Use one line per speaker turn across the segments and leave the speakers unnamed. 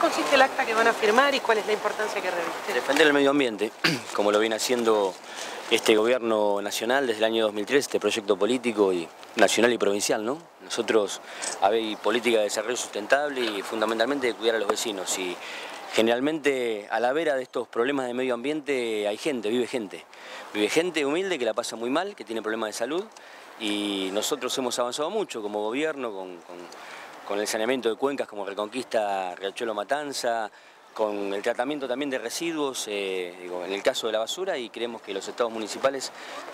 consiste el acta que van a firmar y cuál es la importancia que reviste?
Defender el medio ambiente, como lo viene haciendo este gobierno nacional desde el año 2003, este proyecto político y nacional y provincial, ¿no? Nosotros hay política de desarrollo sustentable y fundamentalmente de cuidar a los vecinos y generalmente a la vera de estos problemas de medio ambiente hay gente, vive gente. Vive gente humilde que la pasa muy mal, que tiene problemas de salud y nosotros hemos avanzado mucho como gobierno con, con el saneamiento de cuencas como Reconquista, Riachuelo Matanza, con el tratamiento también de residuos, eh, en el caso de la basura, y creemos que los estados municipales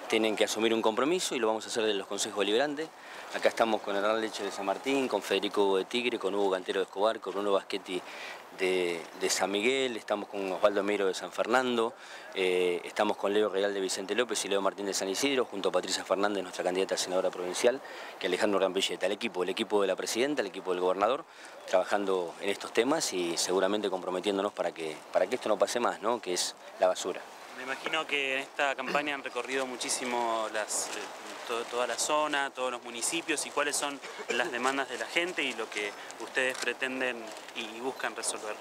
tienen que asumir un compromiso y lo vamos a hacer de los consejos deliberantes. Acá estamos con Hernán Leche de San Martín, con Federico Hugo de Tigre, con Hugo Cantero de Escobar, con Bruno Basquetti de, San Miguel, estamos con Osvaldo Miro de San Fernando, eh, estamos con Leo Real de Vicente López y Leo Martín de San Isidro, junto a Patricia Fernández, nuestra candidata a senadora provincial, que Alejandro Rampilleta, el equipo, el equipo de la presidenta, el equipo del gobernador, trabajando en estos temas y seguramente comprometiéndonos para que, para que esto no pase más, ¿no? que es la basura.
Me imagino que en esta campaña han recorrido muchísimo las, toda la zona, todos los municipios y cuáles son las demandas de la gente y lo que ustedes pretenden y buscan resolver.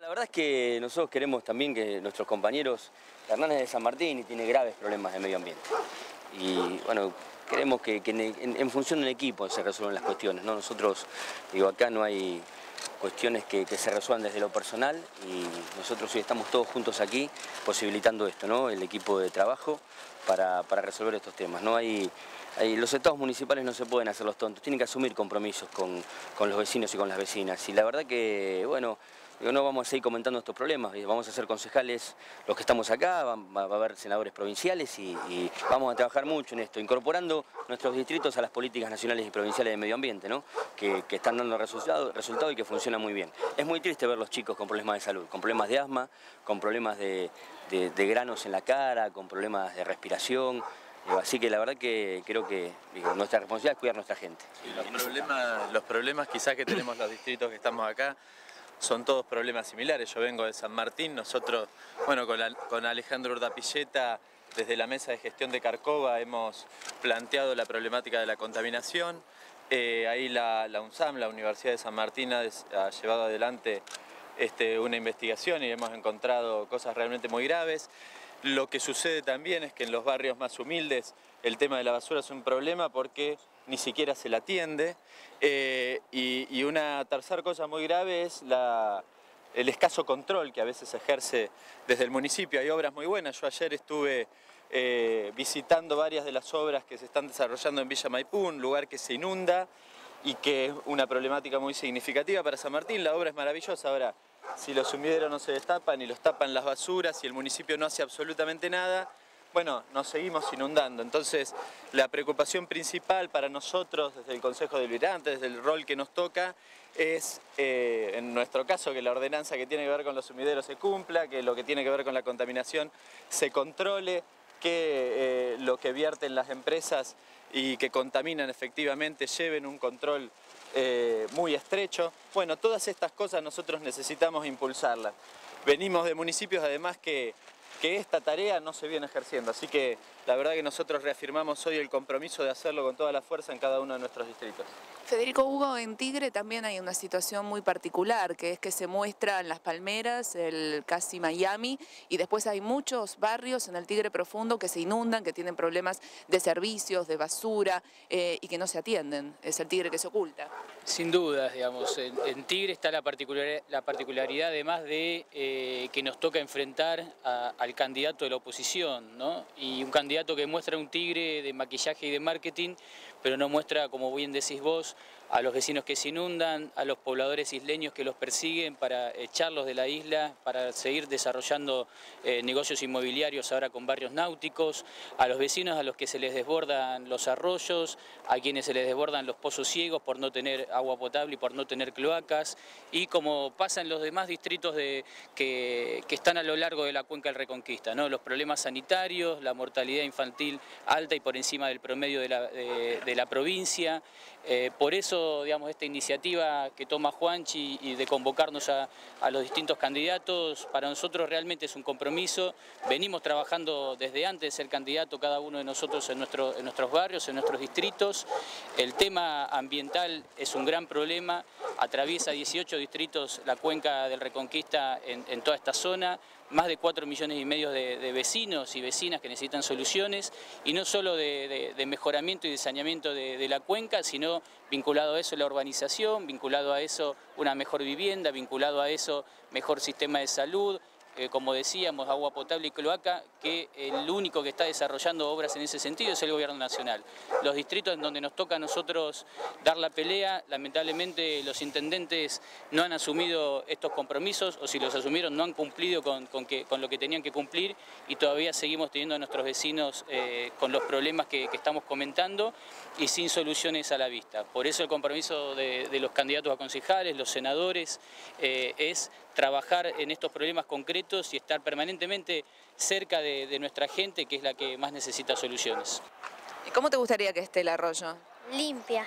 La verdad es que nosotros queremos también que nuestros compañeros, Hernández de San Martín y tiene graves problemas de medio ambiente. Y bueno, queremos que, en, función del equipo se resuelvan las cuestiones. ¿no? Nosotros, digo, acá no hay cuestiones que, se resuelvan desde lo personal y nosotros hoy estamos todos juntos aquí posibilitando esto, ¿no? el equipo de trabajo para, resolver estos temas. ¿no? Hay, los estados municipales no se pueden hacer los tontos, tienen que asumir compromisos con, con los vecinos y con las vecinas. Y la verdad que, bueno, no vamos a seguir comentando estos problemas, vamos a ser concejales los que estamos acá, va, a haber senadores provinciales y, vamos a trabajar mucho en esto, incorporando nuestros distritos a las políticas nacionales y provinciales de medio ambiente, ¿no? que, están dando resultados resultado y que funcionan muy bien. Es muy triste ver los chicos con problemas de salud, con problemas de asma, con problemas de, granos en la cara, con problemas de respiración, Así que la verdad que creo que nuestra responsabilidad es cuidar a nuestra gente.
los, problemas, los problemas quizás que tenemos los distritos que estamos acá son todos problemas similares. Yo vengo de San Martín, nosotros, bueno, con, Alejandro Urdapilleta, desde la mesa de gestión de Carcova hemos planteado la problemática de la contaminación. Eh, ahí la, UNSAM, la Universidad de San Martín, ha, llevado adelante este, una investigación y hemos encontrado cosas realmente muy graves. Lo que sucede también es que en los barrios más humildes el tema de la basura es un problema porque ni siquiera se la atiende. Eh, y, una tercera cosa muy grave es el escaso control que a veces ejerce desde el municipio. Hay obras muy buenas. Yo ayer estuve eh, visitando varias de las obras que se están desarrollando en Villa Maipú, un lugar que se inunda y que es una problemática muy significativa para San Martín. La obra es maravillosa. Ahora, si los sumideros no se destapan y los tapan las basuras y el municipio no hace absolutamente nada, bueno, nos seguimos inundando. Entonces, la preocupación principal para nosotros, desde el Consejo de Deliberante, desde el rol que nos toca, es, eh, en nuestro caso, que la ordenanza que tiene que ver con los sumideros se cumpla, que lo que tiene que ver con la contaminación se controle, que eh, lo que vierten las empresas y que contaminan efectivamente lleven un control eh, muy estrecho. Bueno, todas estas cosas nosotros necesitamos impulsarlas. Venimos de municipios además que que esta tarea no se viene ejerciendo. Así que la verdad que nosotros reafirmamos hoy el compromiso de hacerlo con toda la fuerza en cada uno de nuestros distritos.
Federico Hugo, en Tigre también hay una situación muy particular, que es que se muestra en Las Palmeras, el casi Miami, y después hay muchos barrios en el Tigre Profundo que se inundan, que tienen problemas de servicios, de basura, eh, y que no se atienden. Es el Tigre que se oculta.
Sin duda, digamos, en, Tigre está la particularidad, la particularidad además de eh, que nos toca enfrentar al candidato de la oposición, ¿no? Y un candidato que muestra un Tigre de maquillaje y de marketing, pero no muestra, como bien decís vos, a los vecinos que se inundan, a los pobladores isleños que los persiguen para echarlos de la isla, para seguir desarrollando eh, negocios inmobiliarios ahora con barrios náuticos, a los vecinos a los que se les desbordan los arroyos, a quienes se les desbordan los pozos ciegos por no tener agua potable y por no tener cloacas, y como pasa en los demás distritos de, que, están a lo largo de la cuenca del Reconquista, ¿no? los problemas sanitarios, la mortalidad infantil alta y por encima del promedio de la, provincia, eh, por eso digamos, esta iniciativa que toma Juanchi y de convocarnos a, los distintos candidatos, para nosotros realmente es un compromiso. Venimos trabajando desde antes de ser candidato cada uno de nosotros en, nuestro, en nuestros barrios, en nuestros distritos. El tema ambiental es un gran problema, atraviesa 18 distritos la cuenca del Reconquista en toda esta zona más de 4 millones y medio de, vecinos y vecinas que necesitan soluciones, y no solo de, mejoramiento y de saneamiento de, la cuenca, sino vinculado a eso la urbanización, vinculado a eso una mejor vivienda, vinculado a eso mejor sistema de salud, eh, como decíamos, agua potable y cloaca, que el único que está desarrollando obras en ese sentido es el Gobierno Nacional. Los distritos en donde nos toca a nosotros dar la pelea, lamentablemente los intendentes no han asumido estos compromisos, o si los asumieron no han cumplido con, lo que tenían que cumplir, y todavía seguimos teniendo a nuestros vecinos eh, con los problemas que, estamos comentando y sin soluciones a la vista. Por eso el compromiso de, los candidatos a concejales, los senadores, eh, es trabajar en estos problemas concretos y estar permanentemente cerca de, nuestra gente, que es la que más necesita soluciones.
¿Y cómo te gustaría que esté el arroyo?
Limpia,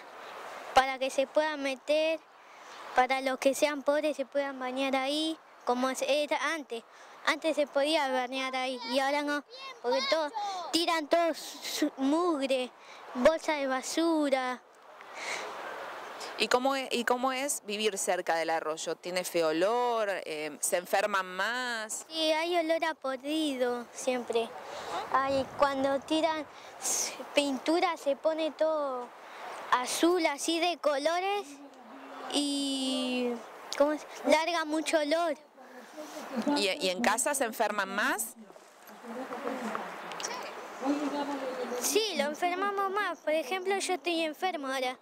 para que se puedan meter, para los que sean pobres se puedan bañar ahí, como era antes. Antes se podía bañar ahí y ahora no, porque todos tiran todos mugre, bolsa de basura,
¿Y cómo, es, ¿Y cómo es vivir cerca del arroyo? ¿Tiene feo olor? Eh, ¿Se enferman más?
Sí, hay olor a podrido siempre. Ay, cuando tiran pintura se pone todo azul, así de colores y ¿cómo larga mucho olor.
¿Y, ¿Y en casa se enferman más?
Sí, lo enfermamos más. Por ejemplo, yo estoy enfermo ahora.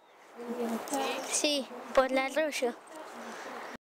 Sí, por el arroyo.